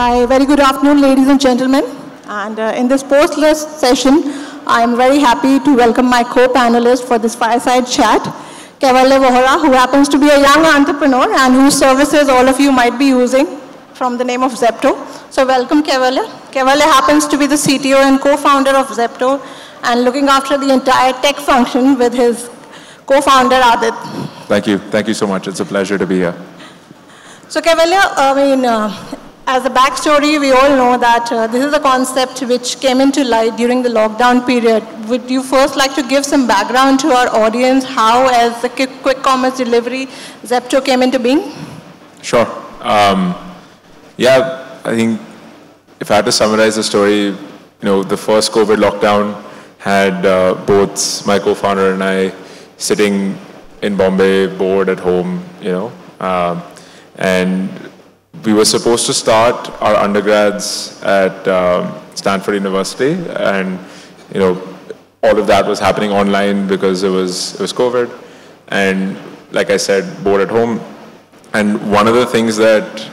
Hi, very good afternoon, ladies and gentlemen. And uh, in this post-list session, I am very happy to welcome my co-panelist for this fireside chat, Kaivalya Vohra, who happens to be a young entrepreneur and whose services all of you might be using from the name of Zepto. So welcome, Kaivalya. Kaivalya happens to be the CTO and co-founder of Zepto and looking after the entire tech function with his co-founder, Aadit. Thank you. Thank you so much. It's a pleasure to be here. So Kaivalya, I mean, uh, as a backstory, we all know that uh, this is a concept which came into light during the lockdown period. Would you first like to give some background to our audience how, as a quick commerce delivery, Zepto came into being? Sure. Um, yeah, I think if I had to summarize the story, you know, the first COVID lockdown had uh, both my co-founder and I sitting in Bombay, bored at home, you know, um, and we were supposed to start our undergrads at um, Stanford University, and you know, all of that was happening online because it was it was COVID, and like I said, bored at home. And one of the things that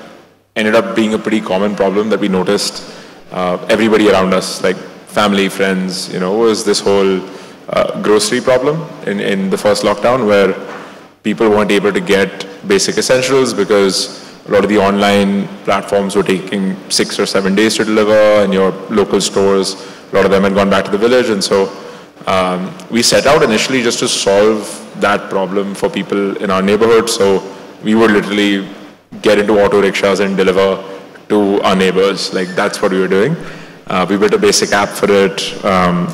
ended up being a pretty common problem that we noticed uh, everybody around us, like family, friends, you know, was this whole uh, grocery problem in, in the first lockdown where people weren't able to get basic essentials because a lot of the online platforms were taking six or seven days to deliver, and your local stores, a lot of them had gone back to the village. And so um, we set out initially just to solve that problem for people in our neighborhood. So we would literally get into auto rickshaws and deliver to our neighbors. Like that's what we were doing. Uh, we built a basic app for it. Um,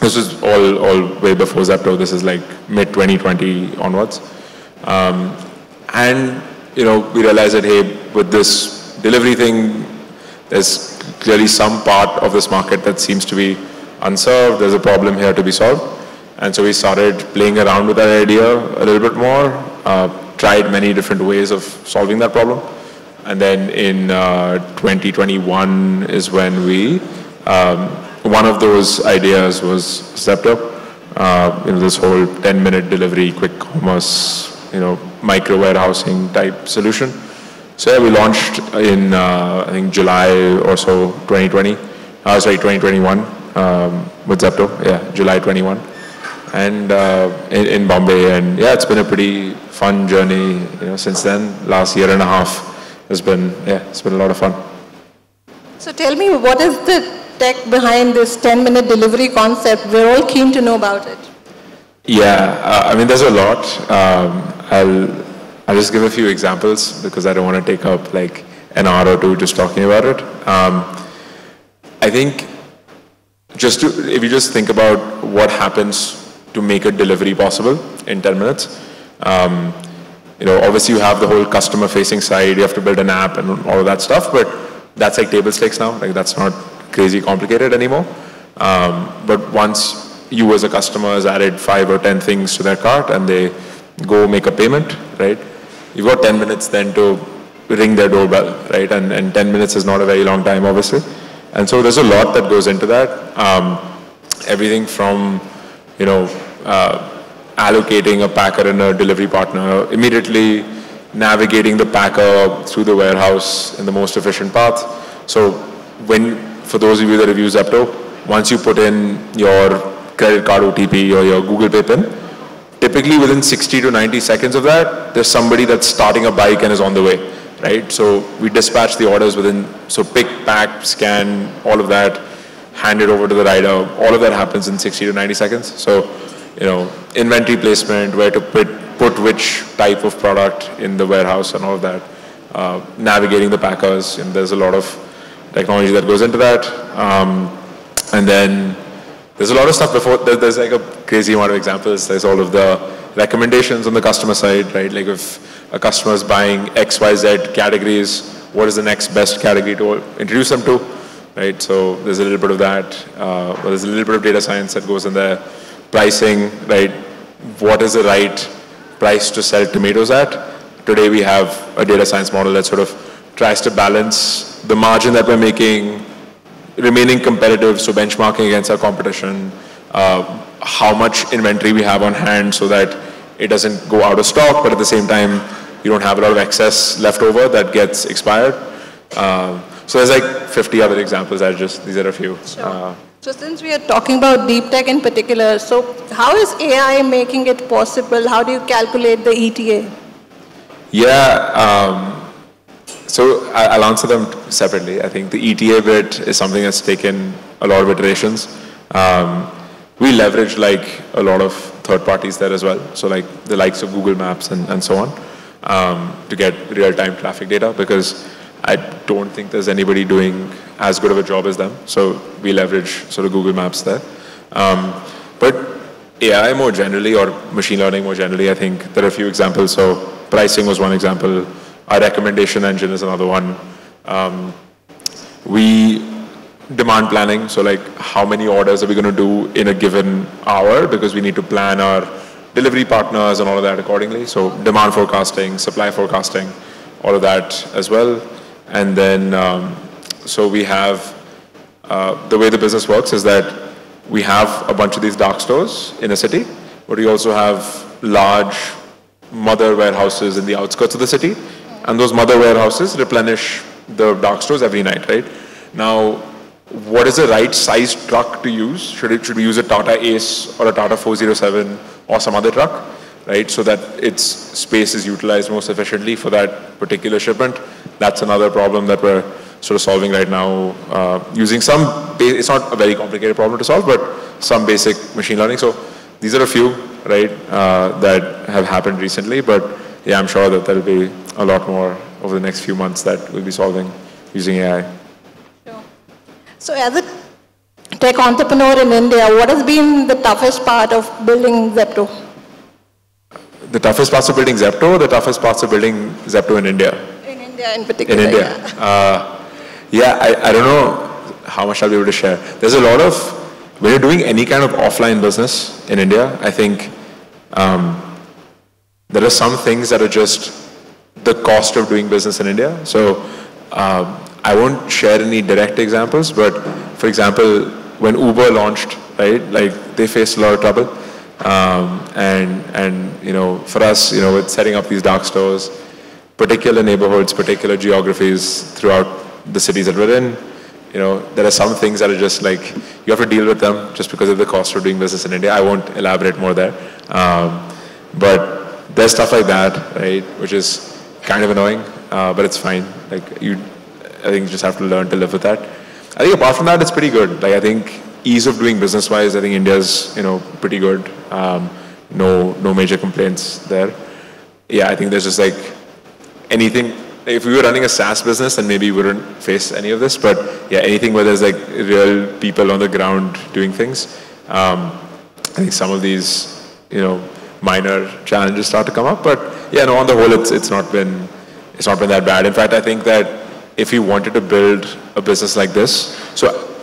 this was all, all way before Zepto. This is like mid 2020 onwards. Um, and you know, we realized that, hey, with this delivery thing, there's clearly some part of this market that seems to be unserved. There's a problem here to be solved. And so we started playing around with that idea a little bit more, uh, tried many different ways of solving that problem. And then in uh, 2021 is when we, um, one of those ideas was Zepto. Uh, you know, this whole 10 minute delivery, quick commerce, you know, micro warehousing type solution. So yeah, we launched in, uh, I think, July or so, 2020. Uh, sorry, 2021 um, with Zepto. Yeah, July 21. And uh, in, in, Bombay. And yeah, it's been a pretty fun journey, you know, since then. Last year and a half has been, yeah, it's been a lot of fun. So tell me, what is the tech behind this 10-minute delivery concept? We're all keen to know about it. Yeah, uh, I mean, there's a lot. Um, I'll, I'll just give a few examples because I don't want to take up like an hour or two just talking about it. Um, I think just to, if you just think about what happens to make a delivery possible in 10 minutes, um, you know, obviously you have the whole customer facing side, you have to build an app and all of that stuff, but that's like table stakes now, like that's not crazy complicated anymore. Um, but once you as a customer has added five or 10 things to their cart and they go make a payment, right? You've got 10 minutes then to ring their doorbell, right? And, and 10 minutes is not a very long time, obviously. And so there's a lot that goes into that. Um, everything from, you know, uh, allocating a packer and a delivery partner, immediately navigating the packer through the warehouse in the most efficient path. So when, for those of you that have used Zepto, once you put in your credit card OTP or your Google Pay PIN, typically within 60 to 90 seconds of that, there's somebody that's starting a bike and is on the way, right? So we dispatch the orders within, so pick, pack, scan, all of that, hand it over to the rider. All of that happens in 60 to 90 seconds. So, you know, inventory placement, where to put, put which type of product in the warehouse and all of that. Uh, navigating the packers, and there's a lot of technology that goes into that. Um, and then there's a lot of stuff before, there's like a crazy amount of examples. There's all of the recommendations on the customer side, right? Like if a customer is buying X, Y, Z categories, what is the next best category to introduce them to, right? So there's a little bit of that. Uh, there's a little bit of data science that goes in there. Pricing, right? What is the right price to sell tomatoes at? Today we have a data science model that sort of tries to balance the margin that we're making remaining competitive, so benchmarking against our competition, uh, how much inventory we have on hand so that it doesn't go out of stock, but at the same time, you don't have a lot of excess left over that gets expired. Uh, So there's like 50 other examples. I just these are a few. Sure. Uh, so since we are talking about deep tech in particular, so how is AI making it possible? How do you calculate the ETA? Yeah. Um, so I'll answer them separately. I think the ETA bit is something that's taken a lot of iterations. Um, we leverage like a lot of third parties there as well. So like the likes of Google Maps and, and so on um, to get real-time traffic data because I don't think there's anybody doing as good of a job as them. So we leverage sort of Google Maps there. Um, but AI more generally or machine learning more generally, I think there are a few examples. So pricing was one example. Our recommendation engine is another one. Um, we demand planning, so like how many orders are we going to do in a given hour because we need to plan our delivery partners and all of that accordingly. So demand forecasting, supply forecasting, all of that as well. And then, um, so we have, uh, the way the business works is that we have a bunch of these dark stores in a city, but we also have large mother warehouses in the outskirts of the city. And those mother warehouses replenish the dark stores every night, right? Now, what is the right size truck to use? Should, it, should we use a Tata Ace or a Tata 407 or some other truck, right? So that its space is utilized most efficiently for that particular shipment. That's another problem that we're sort of solving right now uh, using some, it's not a very complicated problem to solve, but some basic machine learning. So these are a few, right, uh, that have happened recently, but yeah, I'm sure that there'll be a lot more over the next few months that we'll be solving using AI. Sure. So as a tech entrepreneur in India, what has been the toughest part of building Zepto? The toughest parts of building Zepto the toughest parts of building Zepto in India? In India in particular, In India. Yeah, uh, yeah I, I don't know how much I'll be able to share. There's a lot of, when you're doing any kind of offline business in India, I think um, there are some things that are just the cost of doing business in India. So um, I won't share any direct examples, but for example, when Uber launched, right, like they faced a lot of trouble. Um, and, and, you know, for us, you know, with setting up these dark stores, particular neighborhoods, particular geographies throughout the cities that we're in, you know, there are some things that are just like, you have to deal with them just because of the cost of doing business in India. I won't elaborate more there. Um, but there's stuff like that, right, which is kind of annoying, uh, but it's fine. Like you, I think you just have to learn to live with that. I think apart from that, it's pretty good. Like I think ease of doing business-wise, I think India's you know pretty good. Um, no no major complaints there. Yeah, I think there's just like anything. If we were running a SaaS business, then maybe we wouldn't face any of this. But yeah, anything where there's like real people on the ground doing things, um, I think some of these you know minor challenges start to come up. But yeah, no, on the whole, it's it's not been it's not been that bad. In fact, I think that if we wanted to build a business like this, so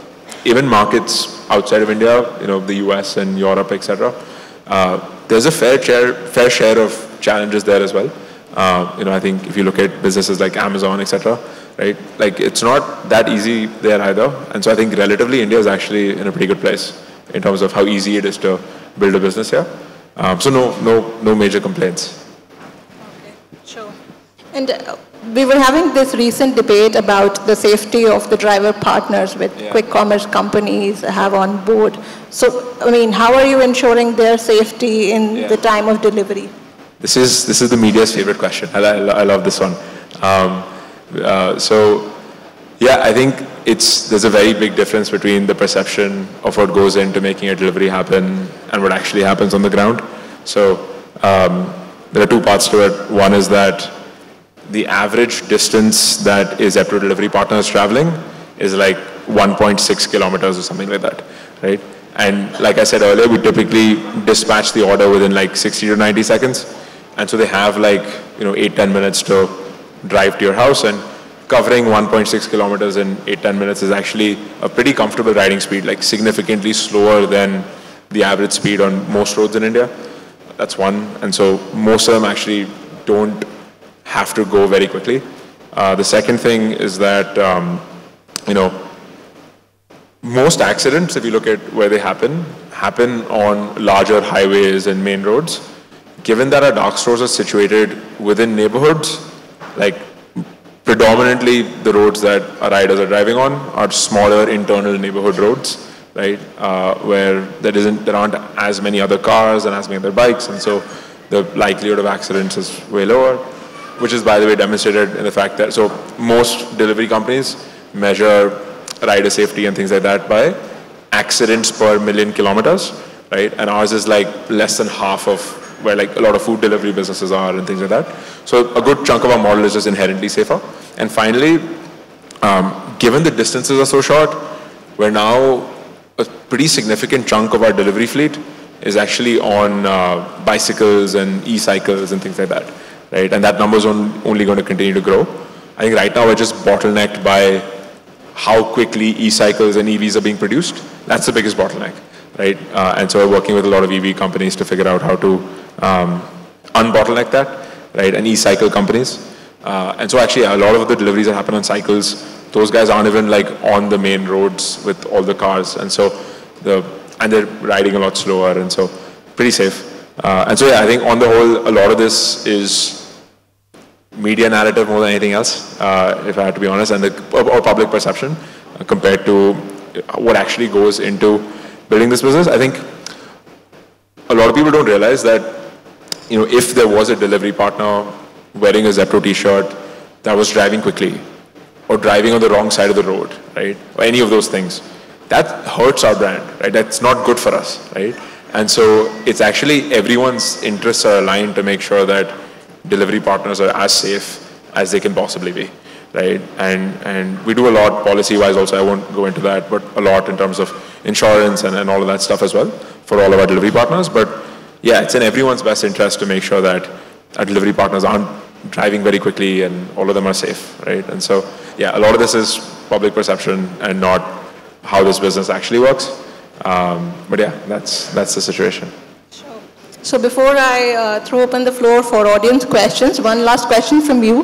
even markets outside of India, you know, the US and Europe, etc., uh, there's a fair share fair share of challenges there as well. Uh, you know, I think if you look at businesses like Amazon, etc., right, like it's not that easy there either. And so I think relatively India is actually in a pretty good place in terms of how easy it is to build a business here. Um, so no, no, no major complaints. And uh, we were having this recent debate about the safety of the driver partners with yeah. quick commerce companies have on board. So, I mean, how are you ensuring their safety in yeah. the time of delivery? This is, this is the media's favorite question. I, I, I love this one. Um, uh, so, yeah, I think it's, there's a very big difference between the perception of what goes into making a delivery happen and what actually happens on the ground. So um, there are two parts to it. One is that the average distance that is Zepto delivery partner is traveling is like 1.6 kilometers or something like that, right? And like I said earlier, we typically dispatch the order within like 60 to 90 seconds. And so they have like, you know, 8, 10 minutes to drive to your house and covering 1.6 kilometers in 8-10 minutes is actually a pretty comfortable riding speed, like significantly slower than the average speed on most roads in India. That's one. And so most of them actually don't have to go very quickly. Uh, the second thing is that, um, you know, most accidents, if you look at where they happen, happen on larger highways and main roads. Given that our dark stores are situated within neighborhoods, like predominantly the roads that our riders are driving on are smaller internal neighborhood roads, right? Uh, where there isn't, there aren't as many other cars and as many other bikes, and so the likelihood of accidents is way lower, which is by the way demonstrated in the fact that, so most delivery companies measure rider safety and things like that by accidents per million kilometers, right? And ours is like less than half of where like a lot of food delivery businesses are and things like that. So a good chunk of our model is just inherently safer. And finally, um, given the distances are so short, we're now a pretty significant chunk of our delivery fleet is actually on uh, bicycles and e-cycles and things like that, right? And that number is on, only going to continue to grow. I think right now we're just bottlenecked by how quickly e-cycles and EVs are being produced. That's the biggest bottleneck, right? Uh, and so we're working with a lot of EV companies to figure out how to um, unbottleneck that, right? And e-cycle companies. Uh, and so actually a lot of the deliveries that happen on cycles, those guys aren't even like on the main roads with all the cars. And so the, and they're riding a lot slower and so pretty safe. Uh, and so yeah, I think on the whole, a lot of this is media narrative more than anything else, uh, if I have to be honest, and the, or, public perception uh, compared to what actually goes into building this business. I think a lot of people don't realize that you know, if there was a delivery partner wearing a Zepto t-shirt that was driving quickly or driving on the wrong side of the road, right, or any of those things, that hurts our brand, right? That's not good for us, right? And so it's actually everyone's interests are aligned to make sure that delivery partners are as safe as they can possibly be, right? And and we do a lot policy-wise also. I won't go into that, but a lot in terms of insurance and, and all of that stuff as well for all of our delivery partners. But yeah, it's in everyone's best interest to make sure that our delivery partners aren't driving very quickly and all of them are safe, right? And so, yeah, a lot of this is public perception and not how this business actually works. Um, but yeah, that's, that's the situation. So before I uh, throw open the floor for audience questions, one last question from you.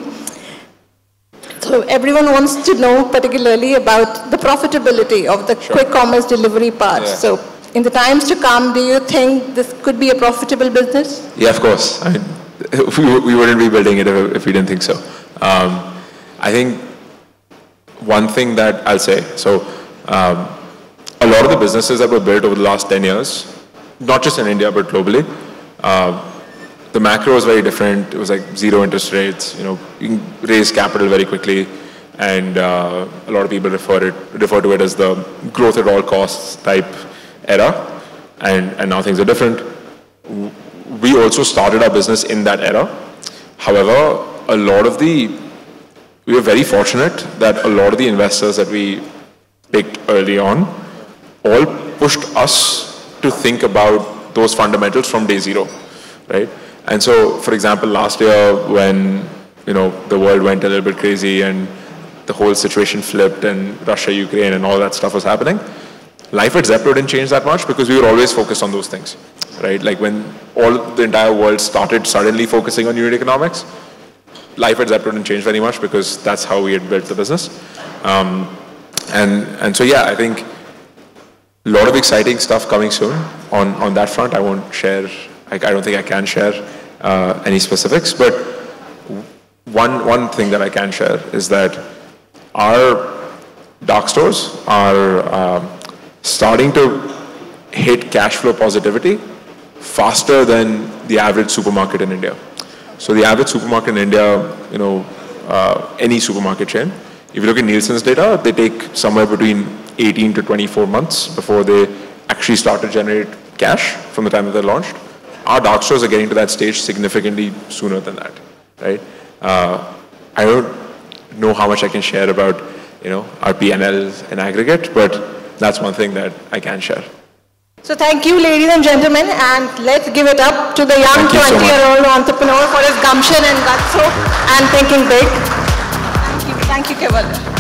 So everyone wants to know particularly about the profitability of the sure. quick commerce delivery part. Yeah. So in the times to come, do you think this could be a profitable business? Yeah, of course. I mean, we, we wouldn't be building it if, if we didn't think so. Um, I think one thing that I'll say, so um, a lot of the businesses that were built over the last 10 years, not just in India, but globally, uh, the macro was very different. It was like zero interest rates, you know, you can raise capital very quickly and uh, a lot of people refer it refer to it as the growth at all costs type era, and, and now things are different. We also started our business in that era. However, a lot of the, we were very fortunate that a lot of the investors that we picked early on all pushed us to think about those fundamentals from day zero, right? And so, for example, last year when, you know, the world went a little bit crazy and the whole situation flipped and Russia, Ukraine and all that stuff was happening, Life at Zepto didn't change that much because we were always focused on those things, right? Like when all the entire world started suddenly focusing on unit economics, life at Zepto didn't change very much because that's how we had built the business. Um, and, and so, yeah, I think a lot of exciting stuff coming soon on, on that front. I won't share, I, I don't think I can share uh, any specifics, but one, one thing that I can share is that our dark stores are um, starting to hit cash flow positivity faster than the average supermarket in India. So the average supermarket in India, you know, uh, any supermarket chain, if you look at Nielsen's data, they take somewhere between 18 to 24 months before they actually start to generate cash from the time that they're launched. Our dark stores are getting to that stage significantly sooner than that, right? Uh, I don't know how much I can share about, you know, our PNLs in aggregate, but that's one thing that I can share. So thank you, ladies and gentlemen, and let's give it up to the young 20-year-old so entrepreneur for his gumption and guts and thinking big. Thank you, thank you, Keval.